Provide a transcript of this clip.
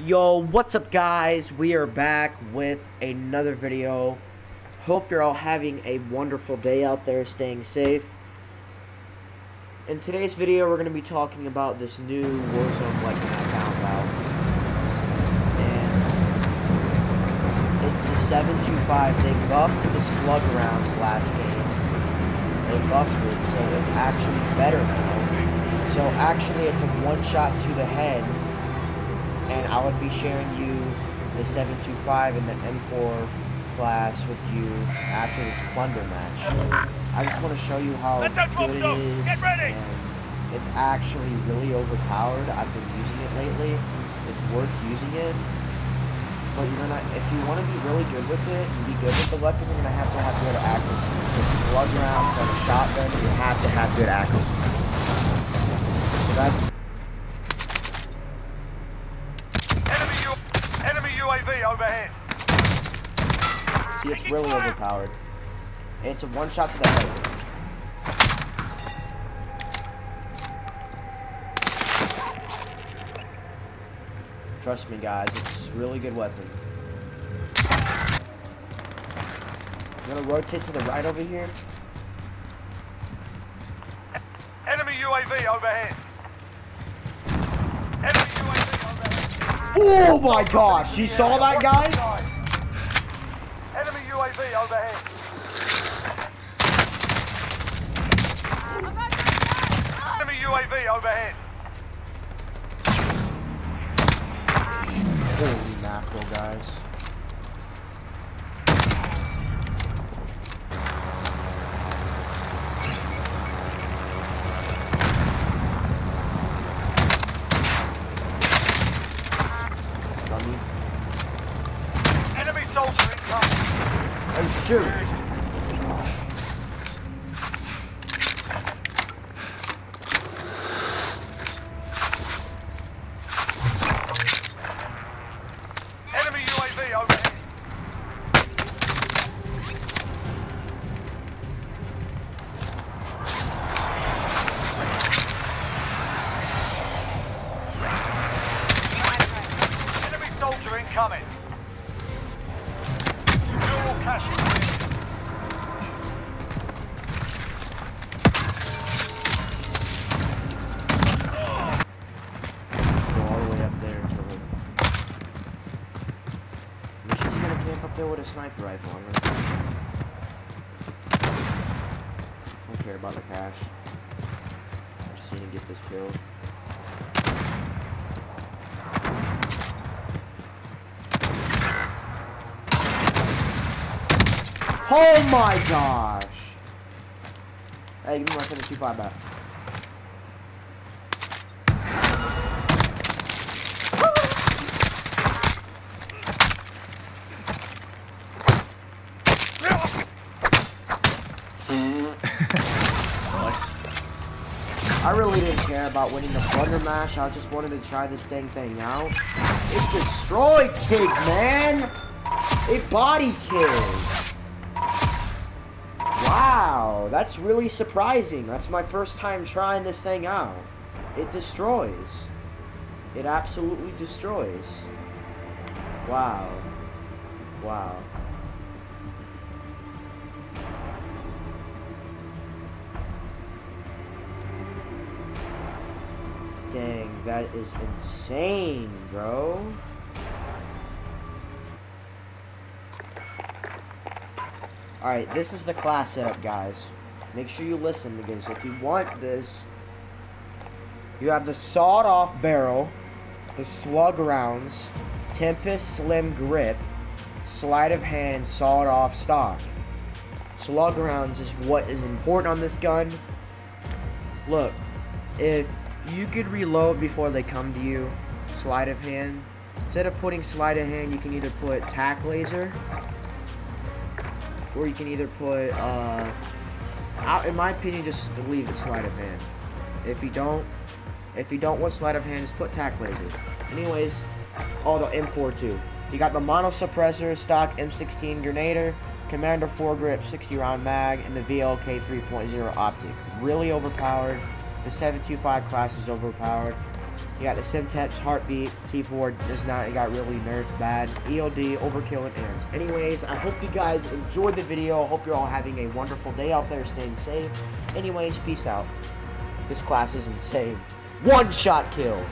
Yo, what's up guys? We are back with another video. Hope you're all having a wonderful day out there, staying safe. In today's video, we're going to be talking about this new Warzone weapon I found out. And it's the 725. They buffed the slug rounds last game. They buffed it, so it's actually better now. So actually, it's a one shot to the head I would be sharing you the 725 and the M4 class with you after this plunder match. I just want to show you how good it is, it's actually really overpowered. I've been using it lately. It's worth using it. But you're gonna, if you want to be really good with it and be good with the weapon, you're gonna have to have good accuracy. With slug rounds and a shotgun, you have to have good accuracy. So that's UAV overhead. See, it's really overpowered. And it's a one shot to the head. Trust me, guys, it's a really good weapon. I'm gonna rotate to the right over here. Enemy UAV overhead. Oh my gosh, you saw that, guys? Enemy UAV overhead. Enemy UAV overhead. Holy mackerel, guys. Oh shoot! Enemy UAV overhead. Enemy soldier incoming. Dual cash. There with a sniper rifle. I'm gonna... Don't care about the cash. I just need to get this kill. Oh my gosh! Hey, give me my 725 back. I really didn't care about winning the Plunder Mash. I just wanted to try this dang thing out. It destroyed kids, man! It body kills! Wow, that's really surprising. That's my first time trying this thing out. It destroys. It absolutely destroys. Wow. Wow. Dang, that is insane, bro. Alright, this is the class setup, guys. Make sure you listen, because if you want this, you have the sawed-off barrel, the slug rounds, Tempest Slim Grip, sleight of hand, sawed-off stock. Slug rounds is what is important on this gun. Look, if you could reload before they come to you. Sleight of hand. Instead of putting sleight of hand, you can either put tac laser, or you can either put, uh, out, in my opinion, just leave it sleight of hand. If you don't, if you don't want sleight of hand, just put tac laser. Anyways, oh, the M4 too. You got the mono suppressor, stock M16 Grenadier, Commander foregrip 60 round mag, and the VLK 3.0 optic. Really overpowered. The 725 class is overpowered. You got the Semtex, Heartbeat, C4 does not, it got really nerfed bad. EOD, Overkill, and ARMS. Anyways, I hope you guys enjoyed the video. Hope you're all having a wonderful day out there, staying safe. Anyways, peace out. This class is insane. One shot kill.